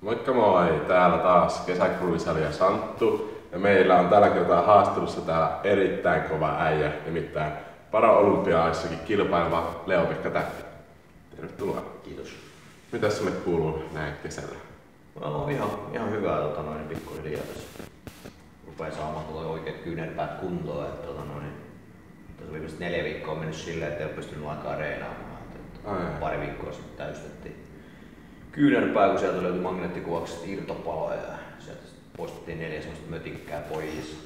Moikka moi! Täällä taas kesäkruisali ja Santtu. Ja meillä on tällä kertaa haastelussa täällä erittäin kova äijä, nimittäin para-olympiaissakin kilpaileva Leo-Pekka Tähti. Tervetuloa. Kiitos. Mitä sulle kuuluu näin kesällä? No ihan, ihan hyvää tota noin, pikkuhiljaa tässä. Rupee saamaan tuo oikeat kyynärpäät kuntoon. Että, tota noin, tässä viimeiset neljä viikkoa on mennyt silleen, että ei ole pystynyt lainkaan reenaamaan. Että, pari viikkoa sitten täystettiin kyynärpää, kun sieltä löytyi magneettikuvaukset irtopaloja ja sieltä poistettiin neljä semmoista mötikkää pois.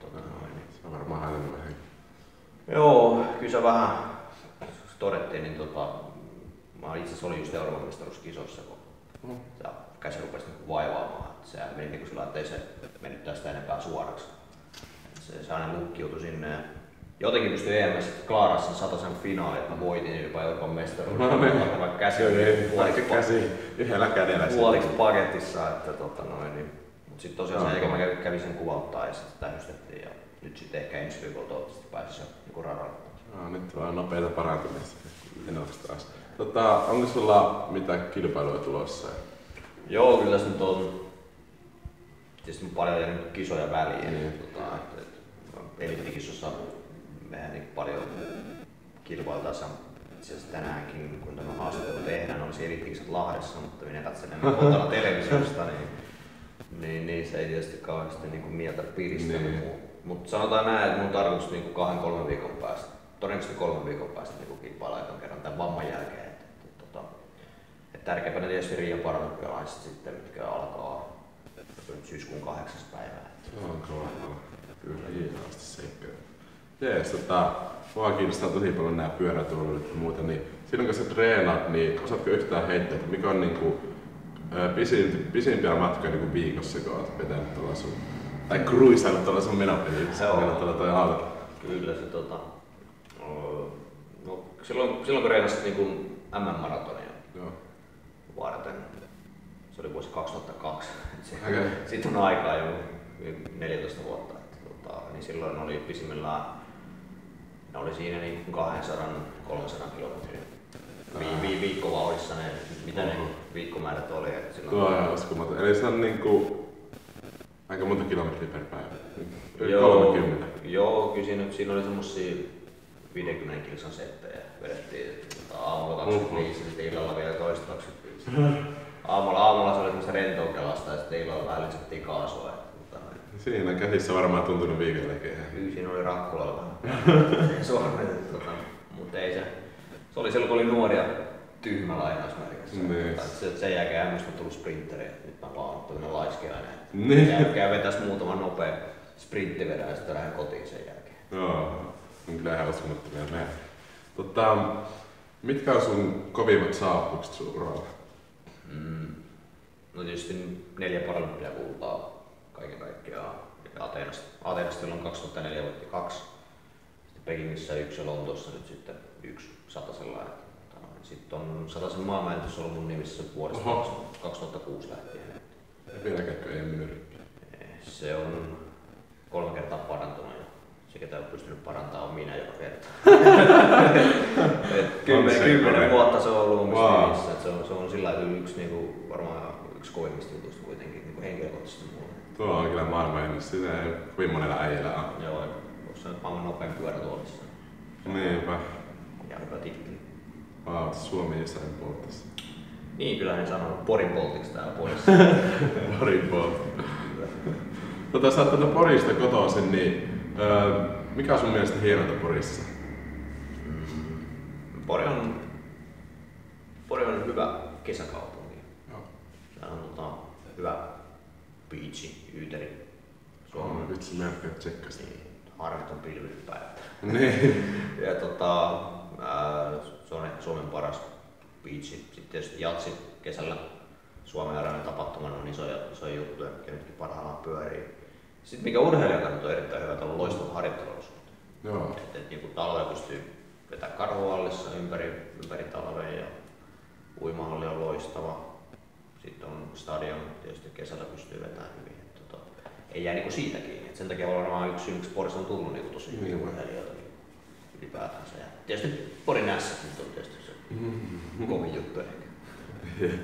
Tota noin, niin. Se on varmaan vähän. Joo, kyllä se vähän todettiin, niin tota, mä itse asiassa olin just Euroopan mestaruuskisoissa, kun Mm. ja käsi rupesi niinku vaivaamaan. Et sehän meni niinku sillä lailla, että ei se mennyt tästä enempää suoraksi. Et se, se aina lukkiutui sinne ja jotenkin pystyi EMS klaarassa sen sataisen finaali, että mä voitin jopa Euroopan mestaruuden. No niin. Vaikka käsi Se oli oli puoliksi, käsi yhdellä kädellä. puoliksi paketissa. Että, tota noin, niin. Mut sitten tosiaan sen No. jälkeen mä kävin, sen kuvauttaa ja sitten tähystettiin. Ja nyt sitten ehkä ensi viikolla toivottavasti pääsisi jo niinku radalle. No, nyt vaan nopeita parantumista enoksi taas. Tota, onko sulla mitä kilpailuja tulossa? Joo, kyllä tässä nyt on tietysti on paljon jäänyt kisoja väliin. Niin. Niin. Tota, et, et, elittikisossa mehän niin paljon kilpailtaessa itse asiassa tänäänkin, kun tämä haastattelu tehdään, olisi elittikisat Lahdessa, mutta minä katselen kotona televisiosta, niin, niin, niin, se ei tietysti kauheasti niin kuin mieltä piristänyt. Niin. Mutta sanotaan näin, että mun tarkoitus niin kuin kahden, kolmen viikon päästä, todennäköisesti kolmen viikon päästä niin kilpailla ekan kerran tämän vamman jälkeen. Et, et, tota, et tärkeimpänä tietysti Riian paralympialaiset sitten, mitkä alkaa syyskuun kahdeksas päivä. Se on kova. Kyllä, hienosti seikkoja. Jees, tota, mua kiinnostaa tosi paljon nämä pyörätuolit ja muuta, niin silloin kun sä treenaat, niin osaatko yhtään heittää, että mikä on niinku, ö, pisin, pisimpiä matkoja niinku viikossa, kun oot vetänyt tuolla sun, tai cruisailut tuolla sun menopelissä, Joo. meillä tuolla toi auto. Kyllä se tota, no, silloin, silloin kun reinasit niin kuin MM-maratonia Joo. varten, se oli vuosi 2002, et se, Okei. siitä on aikaa jo 14 vuotta, että, tota, niin silloin oli pisimmillään, ne oli siinä niin 200-300 kilometriä. Vi, vi, viikkovauhdissa ne, mitä ne Oho. viikkomäärät oli. Et silloin, Tuo on ihan uskomaton. Eli se on niinku aika monta kilometriä per päivä. Joo, 30. Joo, kyllä siinä, siinä oli semmosia 50 kilsan settejä. Vedettiin tota, aamulla 25 ja sitten illalla vielä toista 25. aamulla, aamulla se oli semmoista rentoukelasta ja sitten illalla vähän lisättiin kaasua. Siinä käsissä varmaan tuntunut viikon jälkeen. kyllä siinä oli rakkulalla sormet, et, tota, mutta ei se. Se oli silloin kun oli nuoria tyhmä lainausmerkissä. Niin. Tota, se, sen jälkeen minusta on tullut sprinteri, nyt mä vaan oon tämmönen laiskiainen. Niin. Käy, vetäis muutaman nopea sprinttivedän ja sitten lähden kotiin sen jälkeen. Joo, on kyllä ihan uskomattomia näin. Tota, mitkä on sun kovimmat saapukset sun uralla? Mm. No tietysti neljä paralympiakultaa kaiken kaikkiaan. Ateenasta, Ateenasta silloin 2004 voitti kaksi. Sitten Pekingissä yksi ja Lontoossa nyt sitten yksi satasella. Tota Sitten on sataisen maailmanennätys ollut mun nimissä vuodesta Oho. 2006 lähtien. Vieläkään ei mennyt rikki. Se on kolme kertaa parantunut ja se ketä on pystynyt parantamaan on minä joka kerta. Kymmenen, kymmenen vuotta se on ollut Wow. nimissä. Se, on, se on sillä lailla yksi, niinku, varmaan yksi kovimmista jutuista kuitenkin niinku henkilökohtaisesti mulle. Tuo on kyllä maailman ennätys. Sitä ei kovin monella äijällä on. Joo, onko se nyt maailman nopein pyörätuolissa? Niinpä. Ja hyvä titteli. Vau, Suomi jossain polttassa. Niin, kyllä hän sanoo Porin poltiksi täällä Porissa. Porin poltta. Tota, sä oot Porista kotoisin, niin öö, mikä on sun mielestä hienonta Porissa? Mm. Pori on, Pori on hyvä kesäkaupunki. Tota, hyvä beachi, Yyteri. Suomen vitsi, mä en tsekkasin. niin, harvit on pilvinyt päivät. Niin. Ja tota, ää, se on ehkä Suomen paras beachi. Sitten tietysti jatsi kesällä Suomen areenan tapahtumana on isoja, isoja juttuja, mitkä nytkin parhaillaan pyörii. Sitten mikä urheilijan kannalta on erittäin hyvä, että on loistavat harjoitteluolosuhteet. Joo. Että et, niin talvella pystyy vetämään karhuallissa ympäri, ympäri talvea ja uimahalli on loistava. Stadion, tietysti kesällä pystyy vetämään hyvin. Et, tota, ei jää niinku siitä kiinni. Et sen takia varmaan yksi syy, miksi Porissa on tullut niinku tosi hyviä Niin. urheilijoita niin ylipäätänsä. Ja tietysti Porin S nyt on tietysti se kovin juttu ehkä.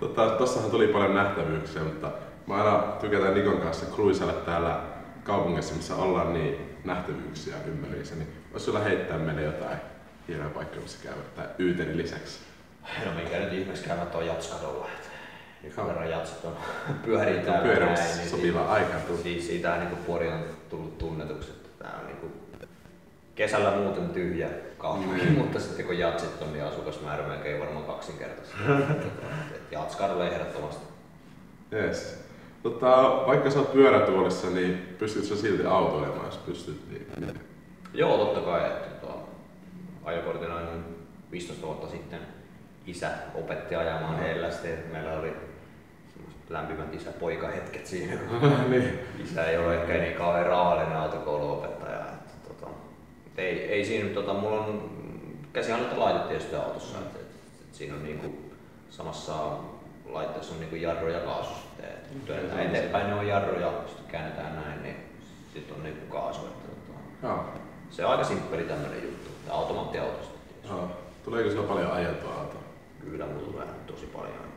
Tota, tossahan tuli paljon nähtävyyksiä, mutta mä aina tykätään Nikon kanssa cruisella täällä kaupungissa, missä ollaan niin nähtävyyksiä ympäriinsä, niin voisi sulla heittää meille jotain hienoja paikkoja, missä käydä, tai Yyterin lisäksi. No minkä nyt ihmeessä käymään tuon Jatskadolla. Jonka verran jatsit on pyörii täällä Pyörimässä näin, niin sopiva aika tuli. Siis siitä niin Pori on tullut tunnetuksi, että tää on niin kuin kesällä muuten tyhjä kaupunki, Mm. mutta sitten kun jatsit on, niin asukasmäärä melkein varmaan kaksinkertaisesti. Jatskadolle ehdottomasti. Yes. Tota, vaikka sä oot pyörätuolissa, niin pystyt sä silti autoilemaan, jos pystyt? Niin, niin. Joo, totta kai. Että tuo ajokortin noin 15 vuotta sitten isä opetti ajamaan hellästi. Meillä oli lämpimät isä-poika-hetket siinä. niin. Isä ei ole ehkä niin kauhean raahallinen autokouluopettaja. Että, tota, ei, ei siinä, tota, mulla on käsihannittalaite tietysti autossa. Et, et, et siinä on niinku, samassa laitteessa on niinku jarru ja kaasu. sitten, Et, työnnetään eteenpäin, ne on jarru ja sitten käännetään näin, niin sitten on niinku kaasu. Että, tota, Joo. se on aika simppeli tämmöinen juttu. Automaattiautosta. Joo. Tuleeko sulla paljon ajeltua autoa? Kyllä mulla tulee tosi paljon.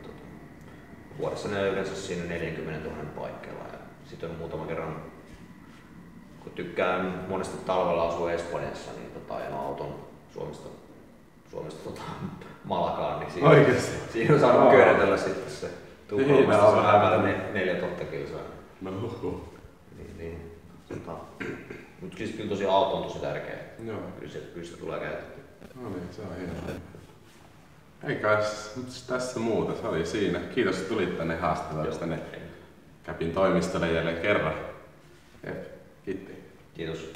Vuodessa ne yleensä siinä 40 000 paikkeilla. Ja sitten on muutama kerran, kun tykkään monesti talvella asua Espanjassa, niin tota, ajan auton Suomesta, Suomesta tota, Malakaan, niin siinä, Oikeesti? siinä on saanut Aa. köydetellä sitten se Tukholmasta, se on ne- 4000 kilsaa. No. Niin, niin, tota, mutta siis kyllä tosiaan auto on tosi tärkeä. Joo. Kyllä se, kyllä se tulee käytettyä. No niin, se on hienoa. Ei kai tässä muuta, se oli siinä. Kiitos, että tulit tänne haastatteluun tänne Käpin toimistolle jälleen kerran. Jep, kiitti. Kiitos.